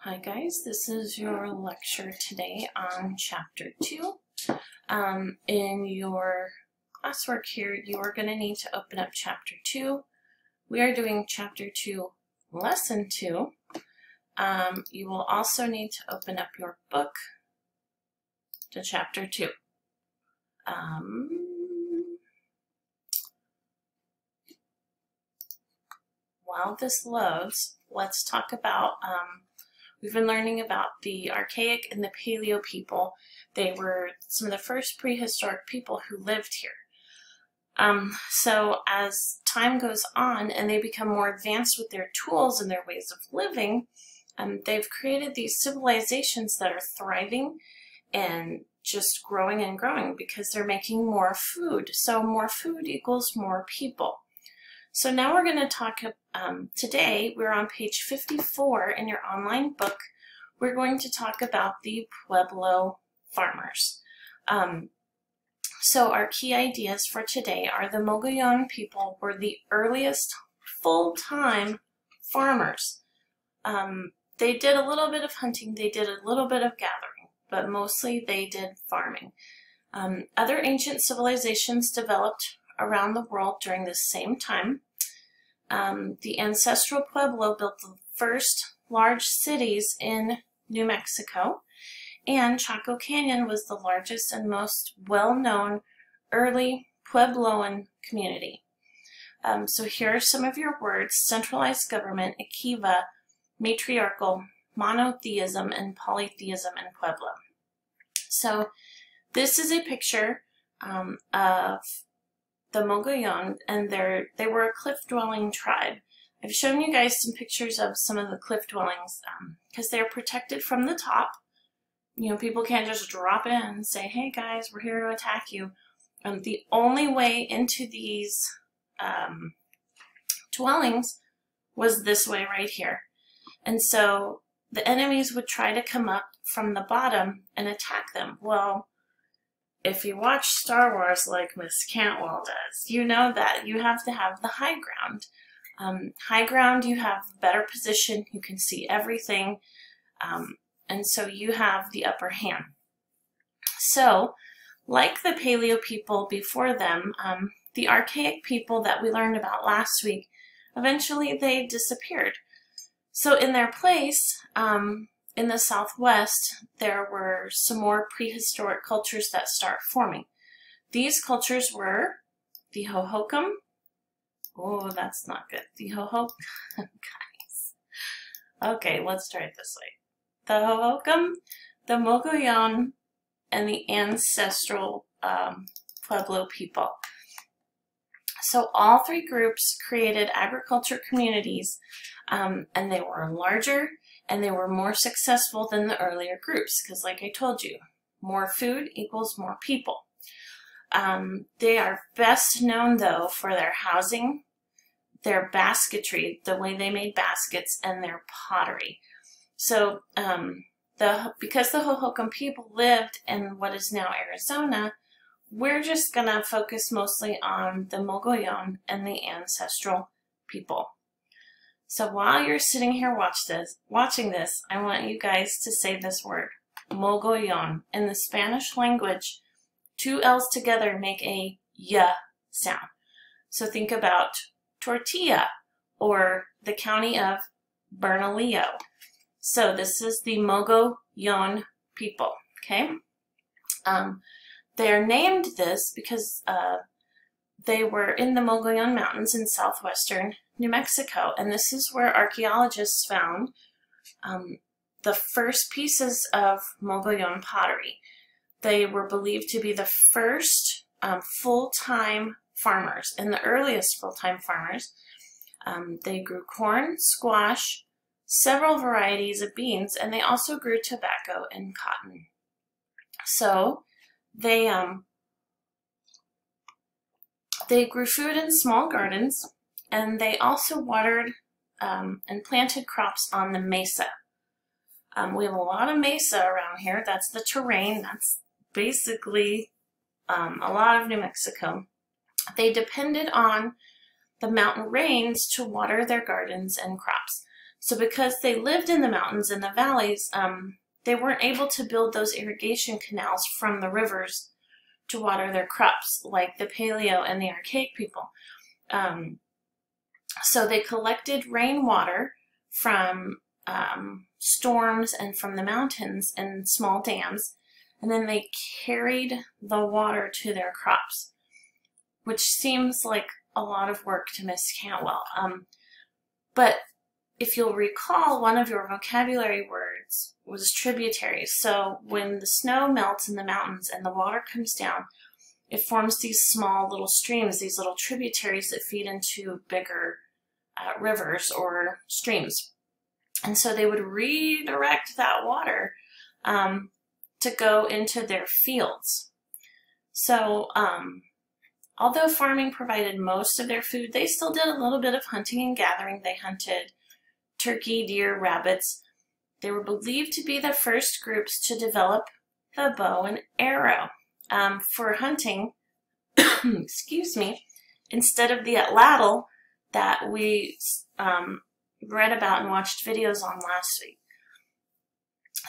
Hi guys, this is your lecture today on chapter 2. Um, in your classwork here, you are going to need to open up chapter 2. We are doing chapter 2, lesson 2. Um, you will also need to open up your book to chapter 2. Um, while this loads, let's talk about um, We've been learning about the archaic and the paleo people. They were some of the first prehistoric people who lived here. Um, so as time goes on and they become more advanced with their tools and their ways of living, um, they've created these civilizations that are thriving and just growing and growing because they're making more food. So more food equals more people. So now we're going to talk, um, today we're on page 54 in your online book. We're going to talk about the Pueblo farmers. Um, so our key ideas for today are the Mogollon people were the earliest full-time farmers. Um, they did a little bit of hunting, they did a little bit of gathering, but mostly they did farming. Um, other ancient civilizations developed around the world during this same time. Um, the ancestral Pueblo built the first large cities in New Mexico, and Chaco Canyon was the largest and most well-known early Puebloan community. Um, so here are some of your words, centralized government, Ekiva, matriarchal, monotheism, and polytheism in Pueblo. So this is a picture um, of the Mogollon, and they're, they were a cliff-dwelling tribe. I've shown you guys some pictures of some of the cliff dwellings because um, they're protected from the top. You know, people can't just drop in and say, hey guys, we're here to attack you. Um, the only way into these um, dwellings was this way right here. And so the enemies would try to come up from the bottom and attack them. Well, if you watch Star Wars like Miss Cantwell does, you know that you have to have the high ground. Um, high ground, you have better position, you can see everything, um, and so you have the upper hand. So, like the paleo people before them, um, the archaic people that we learned about last week, eventually they disappeared. So in their place, um, in the southwest, there were some more prehistoric cultures that start forming. These cultures were the Hohokam. Oh, that's not good. The Hohokam, guys. Okay, let's try it this way. The Hohokam, the Mogollon, and the ancestral um, Pueblo people. So all three groups created agriculture communities, um, and they were larger and they were more successful than the earlier groups because like I told you, more food equals more people. Um, they are best known though for their housing, their basketry, the way they made baskets, and their pottery. So um, the because the Hohokam people lived in what is now Arizona, we're just going to focus mostly on the Mogollon and the ancestral people. So while you're sitting here watch this, watching this, I want you guys to say this word, mogollon. In the Spanish language, two L's together make a y sound. So think about tortilla or the county of Bernalillo. So this is the Mogollon people, okay? Um, they're named this because uh, they were in the Mogollon Mountains in southwestern New Mexico, and this is where archaeologists found um, the first pieces of Mogollon pottery. They were believed to be the first um, full-time farmers and the earliest full-time farmers. Um, they grew corn, squash, several varieties of beans, and they also grew tobacco and cotton. So they um, they grew food in small gardens and they also watered um, and planted crops on the mesa. Um, we have a lot of mesa around here. That's the terrain. That's basically um, a lot of New Mexico. They depended on the mountain rains to water their gardens and crops. So because they lived in the mountains and the valleys, um, they weren't able to build those irrigation canals from the rivers to water their crops like the paleo and the archaic people. Um, so they collected rainwater from um, storms and from the mountains and small dams, and then they carried the water to their crops, which seems like a lot of work to Miss Cantwell. Um, but if you'll recall, one of your vocabulary words was tributaries. So when the snow melts in the mountains and the water comes down, it forms these small little streams, these little tributaries that feed into bigger uh, rivers or streams. And so they would redirect that water um, to go into their fields. So, um, although farming provided most of their food, they still did a little bit of hunting and gathering. They hunted turkey, deer, rabbits. They were believed to be the first groups to develop the bow and arrow. Um, for hunting, excuse me, instead of the atlatl that we um, read about and watched videos on last week.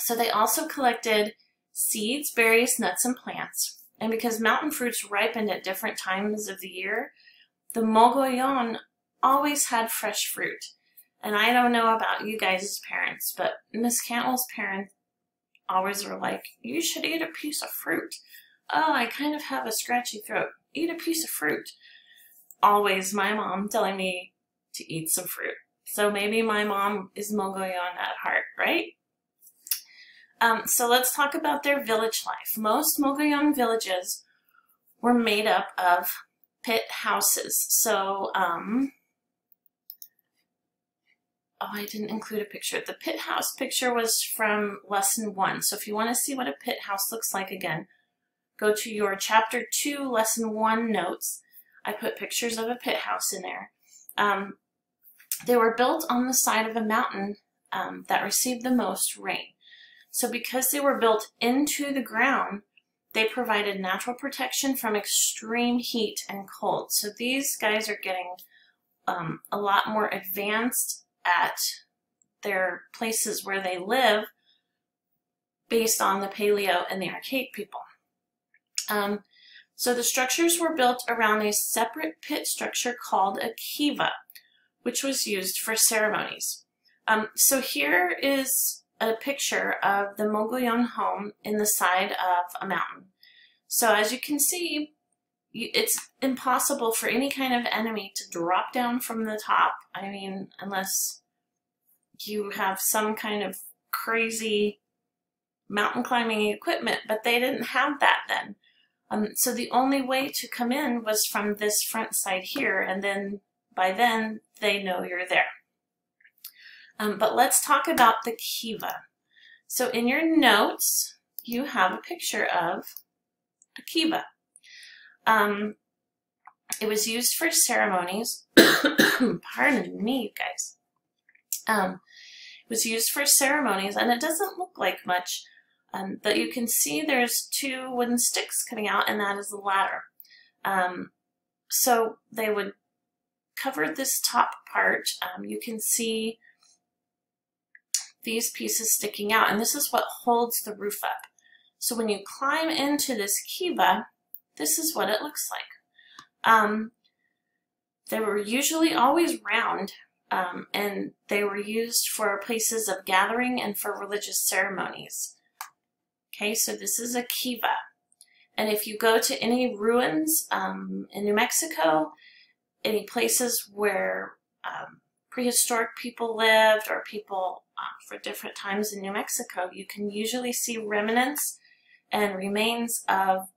So they also collected seeds, berries, nuts, and plants. And because mountain fruits ripened at different times of the year, the Mogollon always had fresh fruit. And I don't know about you guys' parents, but Miss Cantwell's parents always were like, you should eat a piece of fruit. Oh, I kind of have a scratchy throat. Eat a piece of fruit. Always my mom telling me to eat some fruit. So maybe my mom is Mogollon at heart, right? Um, so let's talk about their village life. Most Mogollon villages were made up of pit houses. So, um, oh, I didn't include a picture. The pit house picture was from lesson one. So if you want to see what a pit house looks like again, go to your chapter two, lesson one notes. I put pictures of a pit house in there. Um, they were built on the side of a mountain um, that received the most rain. So because they were built into the ground, they provided natural protection from extreme heat and cold. So these guys are getting um, a lot more advanced at their places where they live based on the paleo and the archaic people. Um, so the structures were built around a separate pit structure called a kiva which was used for ceremonies. Um, so here is a picture of the Mogollon home in the side of a mountain. So as you can see, it's impossible for any kind of enemy to drop down from the top. I mean, unless you have some kind of crazy mountain climbing equipment, but they didn't have that then. Um, so the only way to come in was from this front side here, and then by then, they know you're there. Um, but let's talk about the kiva. So in your notes, you have a picture of a kiva. Um, it was used for ceremonies. Pardon me, you guys. Um, it was used for ceremonies, and it doesn't look like much. Um, but you can see there's two wooden sticks coming out, and that is the ladder. Um, so they would cover this top part, um, you can see these pieces sticking out, and this is what holds the roof up. So when you climb into this kiva, this is what it looks like. Um, they were usually always round, um, and they were used for places of gathering and for religious ceremonies. Okay, so this is a kiva. And if you go to any ruins um, in New Mexico, any places where um, prehistoric people lived or people uh, for different times in New Mexico, you can usually see remnants and remains of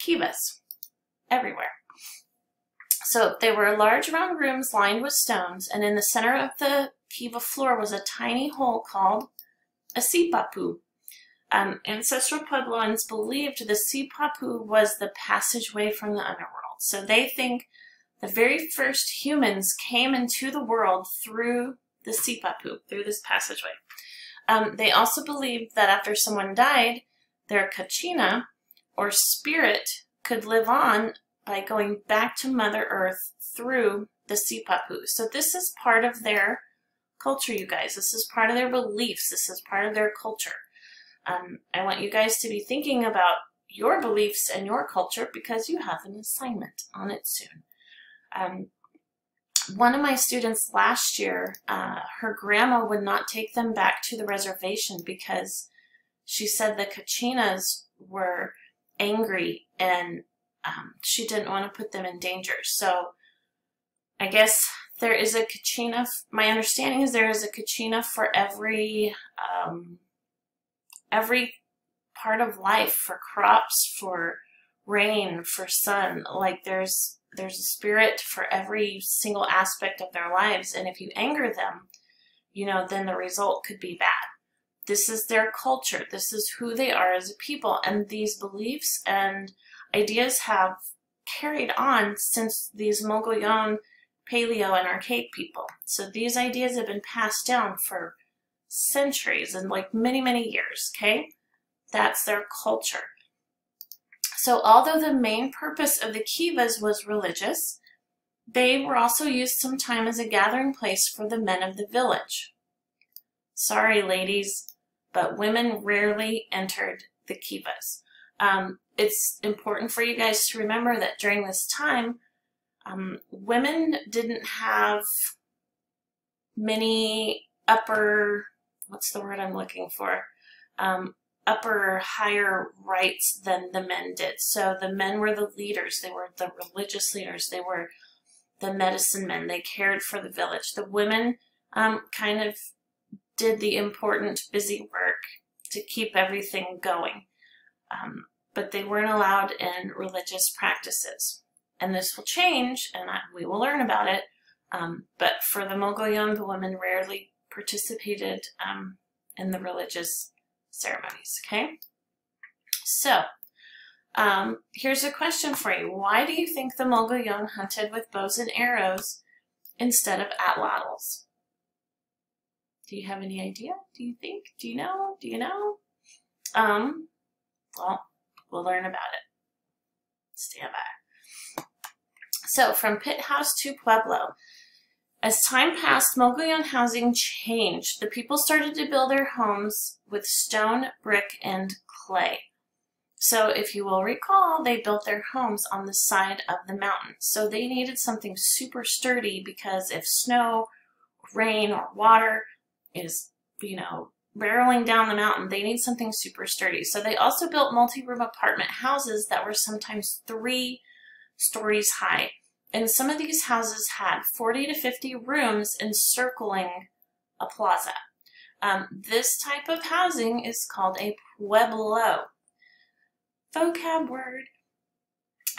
kivas everywhere. So they were large round rooms lined with stones, and in the center of the kiva floor was a tiny hole called a sipapu. Um, ancestral Puebloans believed the sipapu was the passageway from the underworld. So they think the very first humans came into the world through the Sipapu, through this passageway. Um, they also believed that after someone died, their kachina, or spirit, could live on by going back to Mother Earth through the Sipapu. So this is part of their culture, you guys. This is part of their beliefs. This is part of their culture. Um, I want you guys to be thinking about your beliefs and your culture because you have an assignment on it soon. Um, one of my students last year, uh, her grandma would not take them back to the reservation because she said the Kachinas were angry and um, she didn't want to put them in danger. So I guess there is a Kachina. My understanding is there is a Kachina for every um, every part of life, for crops, for rain, for sun. Like there's there's a spirit for every single aspect of their lives, and if you anger them, you know, then the result could be bad. This is their culture. This is who they are as a people, and these beliefs and ideas have carried on since these Mogollon paleo and archaic people. So these ideas have been passed down for centuries and like many, many years, okay? That's their culture. So although the main purpose of the kivas was religious, they were also used sometime as a gathering place for the men of the village. Sorry, ladies, but women rarely entered the kivas. Um, it's important for you guys to remember that during this time, um, women didn't have many upper, what's the word I'm looking for? Um, upper, higher rights than the men did. So the men were the leaders. They were the religious leaders. They were the medicine men. They cared for the village. The women um, kind of did the important, busy work to keep everything going. Um, but they weren't allowed in religious practices and this will change, and I, we will learn about it. Um, but for the Mogollon, the women rarely participated um, in the religious ceremonies. Okay, so um, here's a question for you: Why do you think the Mogollon hunted with bows and arrows instead of atlatls? Do you have any idea? Do you think? Do you know? Do you know? Um, well, we'll learn about it. Stand by. So from pit house to Pueblo. As time passed, Mogollon housing changed. The people started to build their homes with stone, brick, and clay. So if you will recall, they built their homes on the side of the mountain. So they needed something super sturdy because if snow, rain, or water is, you know, barreling down the mountain, they need something super sturdy. So they also built multi-room apartment houses that were sometimes three stories high. And some of these houses had 40 to 50 rooms encircling a plaza. Um, this type of housing is called a pueblo. Vocab word.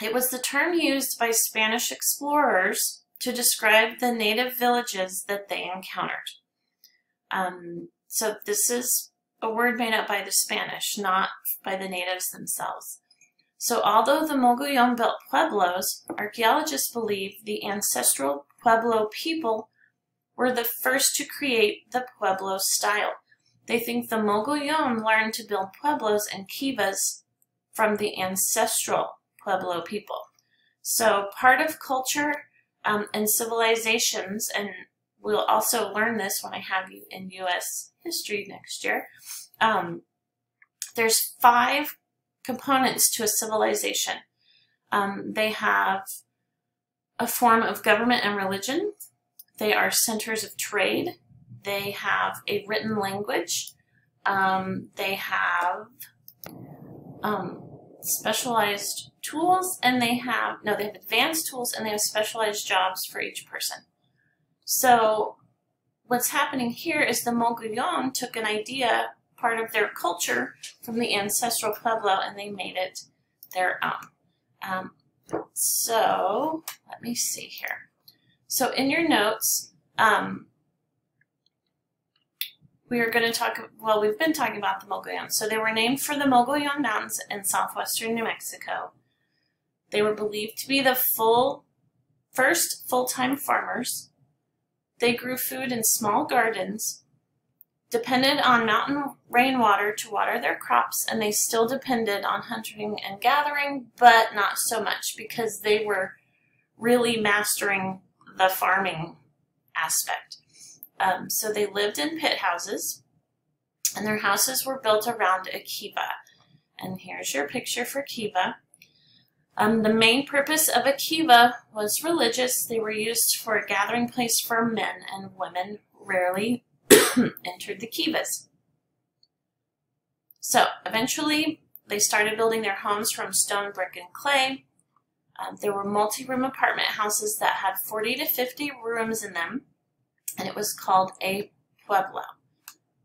It was the term used by Spanish explorers to describe the native villages that they encountered. Um, so this is a word made up by the Spanish, not by the natives themselves. So although the Mogollon built pueblos, archaeologists believe the ancestral Pueblo people were the first to create the Pueblo style. They think the Mogollon learned to build pueblos and kivas from the ancestral Pueblo people. So part of culture um, and civilizations, and we'll also learn this when I have you in U.S. history next year, um, there's five components to a civilization. Um, they have a form of government and religion. They are centers of trade. They have a written language. Um, they have um, specialized tools and they have, no, they have advanced tools and they have specialized jobs for each person. So what's happening here is the Mogollon took an idea part of their culture from the ancestral Pueblo and they made it their own. Um, so let me see here. So in your notes, um, we are going to talk, well, we've been talking about the Mogollon. So they were named for the Mogollon Mountains in southwestern New Mexico. They were believed to be the full, first full-time farmers. They grew food in small gardens depended on mountain rainwater to water their crops, and they still depended on hunting and gathering, but not so much because they were really mastering the farming aspect. Um, so they lived in pit houses, and their houses were built around a kiva. And here's your picture for kiva. Um, the main purpose of a kiva was religious. They were used for a gathering place for men, and women rarely entered the kivas. So eventually, they started building their homes from stone, brick, and clay. Um, there were multi-room apartment houses that had 40 to 50 rooms in them, and it was called a pueblo.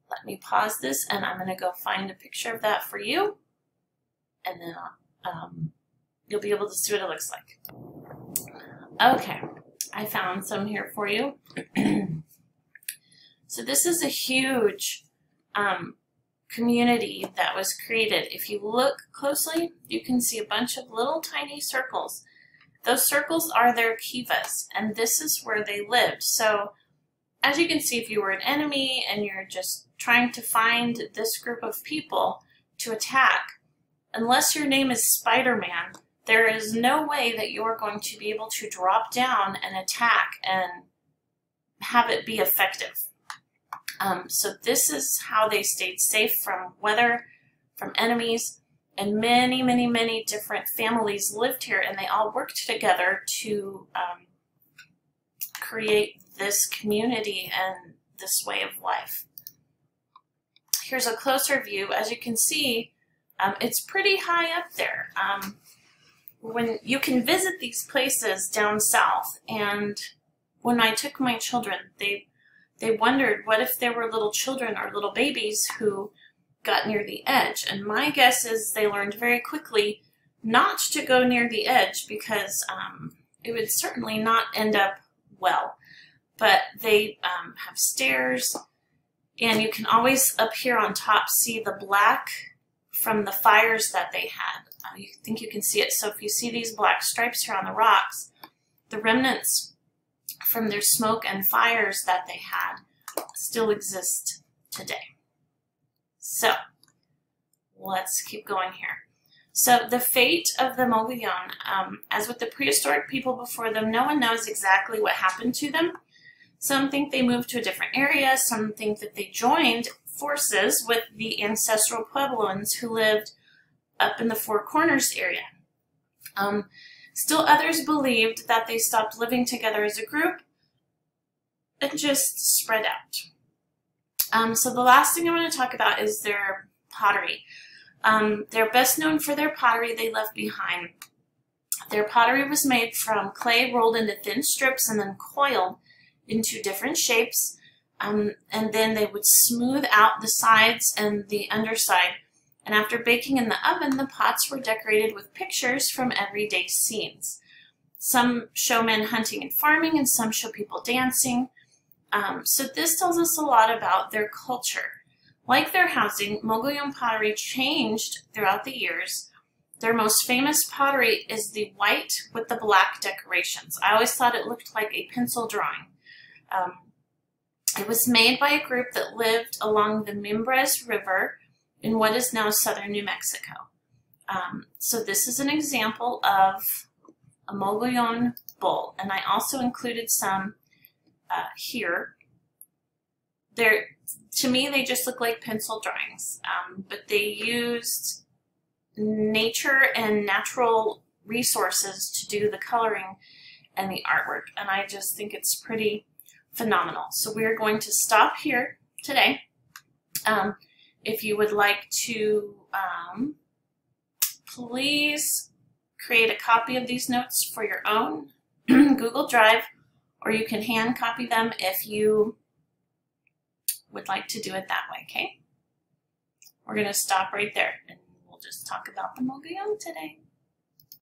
Let me pause this, and I'm going to go find a picture of that for you, and then um, you'll be able to see what it looks like. Okay, I found some here for you. so this is a huge um, community that was created. If you look closely, you can see a bunch of little tiny circles. Those circles are their kivas, and this is where they lived. So as you can see, if you were an enemy and you're just trying to find this group of people to attack, unless your name is Spider-Man, there is no way that you're going to be able to drop down and attack and have it be effective. Um, so this is how they stayed safe from weather, from enemies, and many, many, many different families lived here, and they all worked together to um, create this community and this way of life. Here's a closer view. As you can see, um, it's pretty high up there. Um, when you can visit these places down south, and when I took my children, they they wondered what if there were little children or little babies who got near the edge. And my guess is they learned very quickly not to go near the edge because um, it would certainly not end up well. But they um, have stairs, and you can always up here on top see the black from the fires that they had. Uh, you think you can see it. So if you see these black stripes here on the rocks, the remnants from their smoke and fires that they had still exist today. So let's keep going here. So the fate of the Mogollon, um, as with the prehistoric people before them, no one knows exactly what happened to them. Some think they moved to a different area. Some think that they joined forces with the ancestral Puebloans who lived up in the Four Corners area. Um, Still others believed that they stopped living together as a group and just spread out. Um, so the last thing I want to talk about is their pottery. Um, they're best known for their pottery they left behind. Their pottery was made from clay rolled into thin strips and then coiled into different shapes. Um, and then they would smooth out the sides and the underside and after baking in the oven, the pots were decorated with pictures from everyday scenes. Some show men hunting and farming, and some show people dancing. Um, so this tells us a lot about their culture. Like their housing, Mogollon pottery changed throughout the years. Their most famous pottery is the white with the black decorations. I always thought it looked like a pencil drawing. Um, it was made by a group that lived along the Mimbres River in what is now southern New Mexico. Um, so this is an example of a Mogollon bowl, and I also included some uh, here. They're, to me, they just look like pencil drawings, um, but they used nature and natural resources to do the coloring and the artwork, and I just think it's pretty phenomenal. So we're going to stop here today. Um, if you would like to, um, please create a copy of these notes for your own Google Drive, or you can hand copy them if you would like to do it that way, okay? We're going to stop right there, and we'll just talk about the Mogollon today.